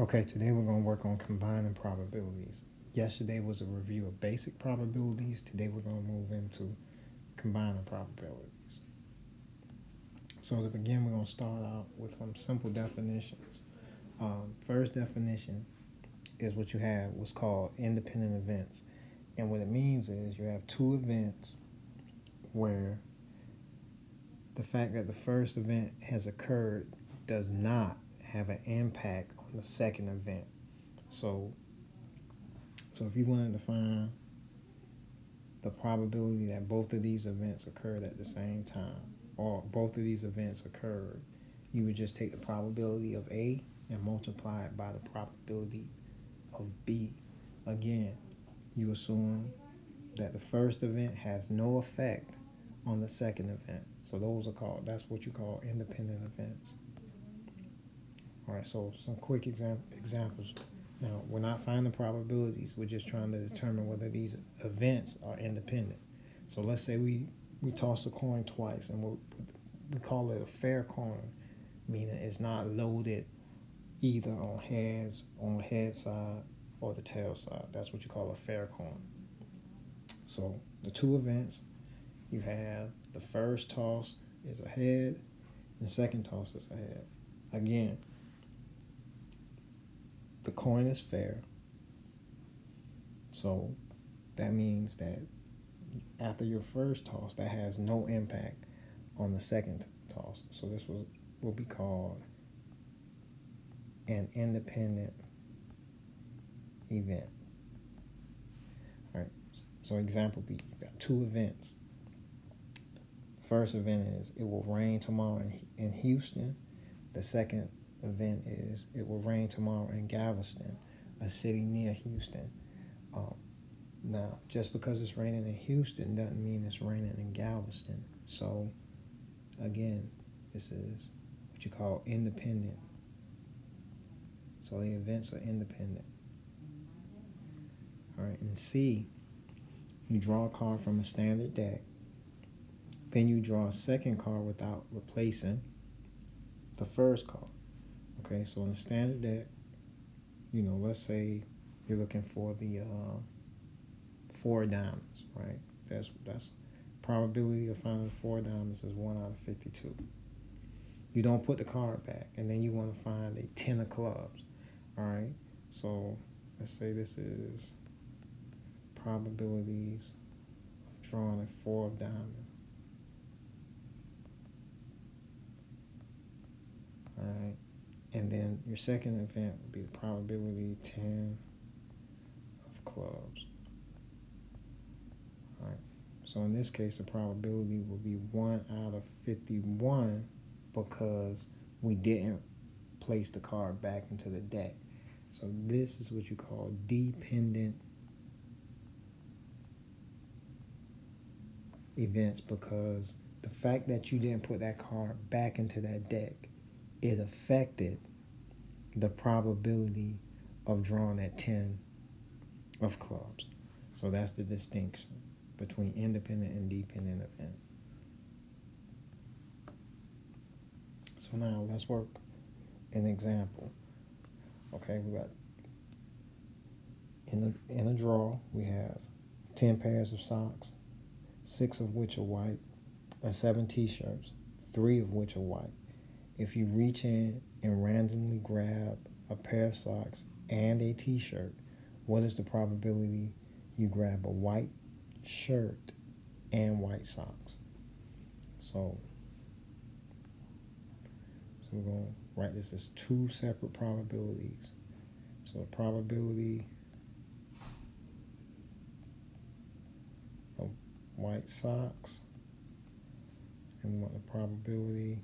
Okay, today we're going to work on combining probabilities. Yesterday was a review of basic probabilities. Today we're going to move into combining probabilities. So to begin, we're going to start out with some simple definitions. Um, first definition is what you have what's called independent events. And what it means is you have two events where the fact that the first event has occurred does not have an impact the second event. So, so if you wanted to find the probability that both of these events occurred at the same time, or both of these events occurred, you would just take the probability of A and multiply it by the probability of B. Again, you assume that the first event has no effect on the second event. So those are called, that's what you call independent events. All right, so some quick exam examples. Now, we're not finding probabilities. We're just trying to determine whether these events are independent. So let's say we, we toss a coin twice, and we we call it a fair coin, meaning it's not loaded either on heads, on the head side, or the tail side. That's what you call a fair coin. So the two events, you have the first toss is a head, the second toss is a head. Again, the coin is fair. So that means that after your first toss, that has no impact on the second toss. So this will, will be called an independent event. All right. So example B, you've got two events. First event is it will rain tomorrow in Houston. The second event is it will rain tomorrow in Galveston, a city near Houston. Um, now, just because it's raining in Houston doesn't mean it's raining in Galveston. So, again, this is what you call independent. So the events are independent. All right, and C, you draw a card from a standard deck. Then you draw a second card without replacing the first card. Okay, so on the standard deck, you know, let's say you're looking for the uh, four diamonds, right? That's that's probability of finding four diamonds is one out of fifty-two. You don't put the card back, and then you want to find a ten of clubs. All right, so let's say this is probabilities of drawing a four of diamonds. All right. Then your second event would be the probability 10 of clubs. All right. So in this case, the probability would be 1 out of 51 because we didn't place the card back into the deck. So this is what you call dependent events because the fact that you didn't put that card back into that deck it affected the probability of drawing at 10 of clubs. So that's the distinction between independent and dependent event. So now let's work an example. Okay, we got in the in a draw we have 10 pairs of socks, six of which are white, and seven t-shirts, three of which are white if you reach in and randomly grab a pair of socks and a t-shirt, what is the probability you grab a white shirt and white socks? So, so we're going to write this as two separate probabilities. So the probability of white socks and what the probability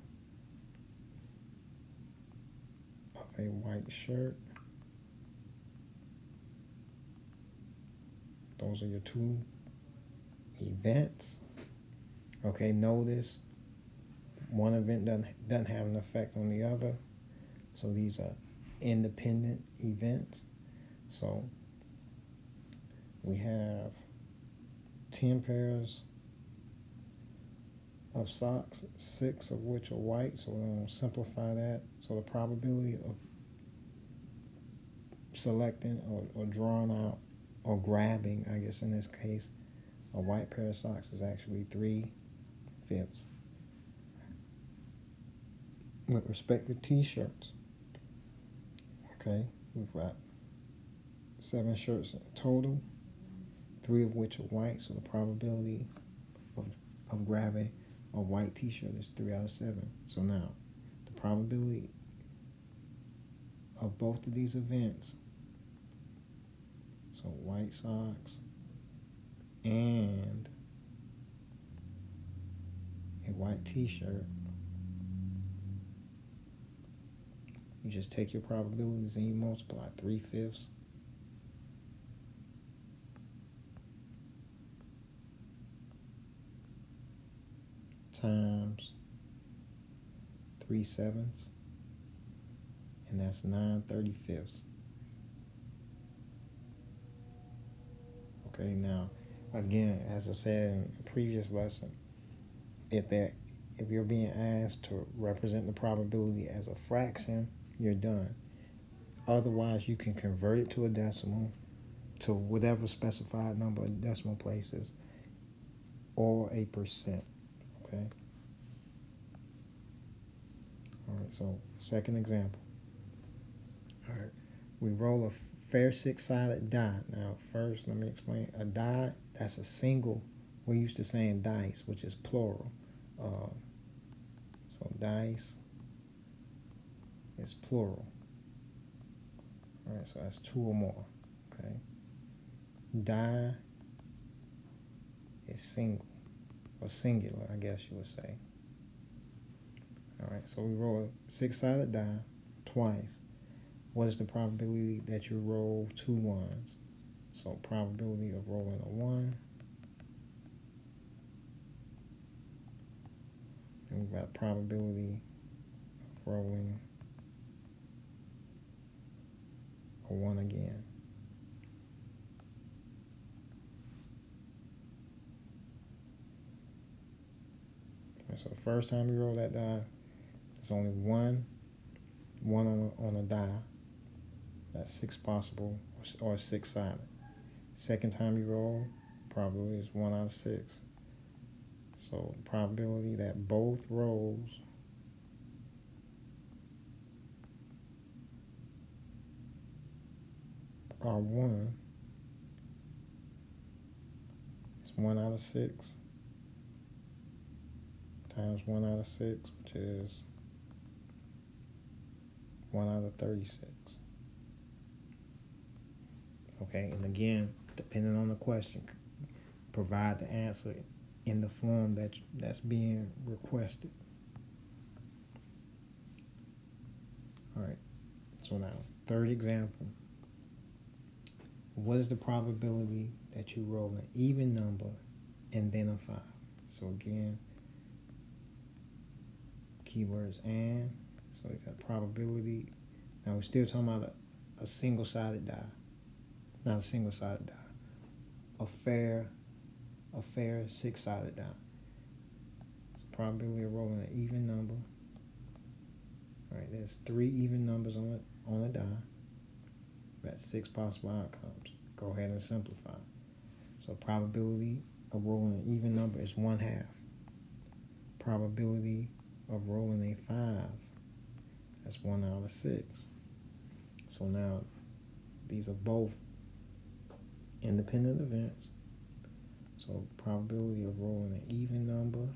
a white shirt. Those are your two events. Okay, notice one event doesn't, doesn't have an effect on the other. So these are independent events. So we have 10 pairs of socks, six of which are white. So we're going to simplify that. So the probability of selecting or, or drawing out or grabbing, I guess in this case, a white pair of socks is actually three fifths. With respect to t-shirts, okay, we've got seven shirts total, three of which are white, so the probability of, of grabbing a white t-shirt is three out of seven. So now, the probability of both of these events, so white socks and a white t-shirt, you just take your probabilities and you multiply three fifths times 3 sevenths, and that's 9 35ths. Okay, now, again, as I said in a previous lesson, if that if you're being asked to represent the probability as a fraction, you're done. Otherwise, you can convert it to a decimal, to whatever specified number of decimal places, or a percent. Okay. All right, so second example. All right, we roll a fair six-sided die. Now, first, let me explain. A die, that's a single. We're used to saying dice, which is plural. Uh, so dice is plural. All right, so that's two or more. Okay. Die is single or singular, I guess you would say. All right, so we roll a six-sided die twice. What is the probability that you roll two ones? So probability of rolling a one. And we've got probability of rolling a one again. so the first time you roll that die, it's only one, one on a, on a die. That's six possible or, six sided. Second time you roll, probably is one out of six. So probability that both rolls are one is one out of six times 1 out of 6, which is 1 out of 36. Okay, and again, depending on the question, provide the answer in the form that that's being requested. All right, so now, third example. What is the probability that you roll an even number and then a 5? So again, keywords and. So we got probability. Now we're still talking about a, a single-sided die, not a single-sided die. A fair, a fair six-sided die. So probability of rolling an even number. All right, there's three even numbers on it on a die. That's six possible outcomes. Go ahead and simplify. So probability of rolling an even number is one half. Probability of rolling a 5. That's 1 out of 6. So now these are both independent events. So probability of rolling an even number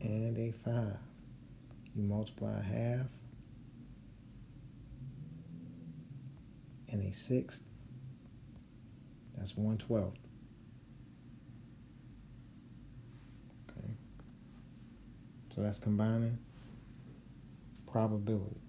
and a 5. You multiply half and a sixth. That's 1 12th. So that's combining probability.